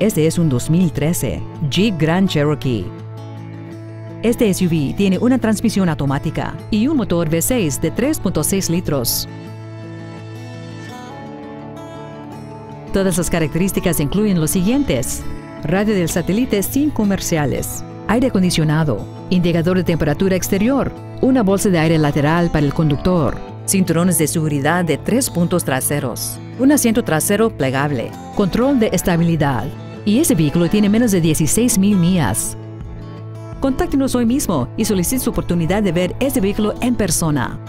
Este es un 2013 Jeep Grand Cherokee. Este SUV tiene una transmisión automática y un motor V6 de 3.6 litros. Todas las características incluyen los siguientes. Radio del satélite sin comerciales, aire acondicionado, indicador de temperatura exterior, una bolsa de aire lateral para el conductor, cinturones de seguridad de tres puntos traseros, un asiento trasero plegable, control de estabilidad. Y ese vehículo tiene menos de 16 mil millas. Contáctenos hoy mismo y solicite su oportunidad de ver ese vehículo en persona.